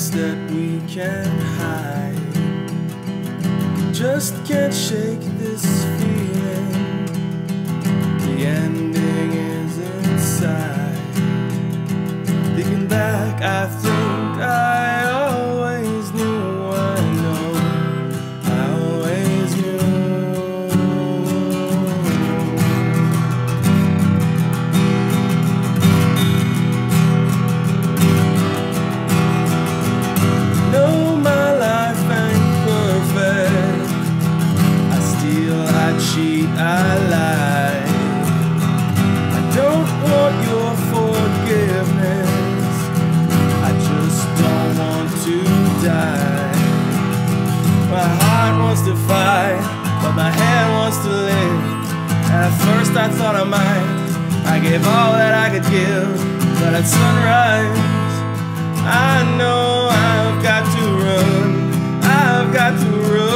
cracks that we can hide. Just can't shake this feeling. The ending is inside. Thinking back, I I cheat, I lie. I don't want your forgiveness. I just don't want to die. My heart wants to fight, but my hand wants to live. At first I thought I might. I gave all that I could give, but at sunrise, I know I've got to run. I've got to run.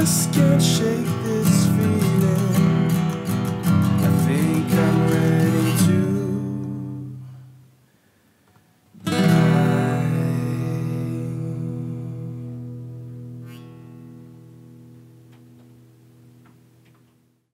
just can't shake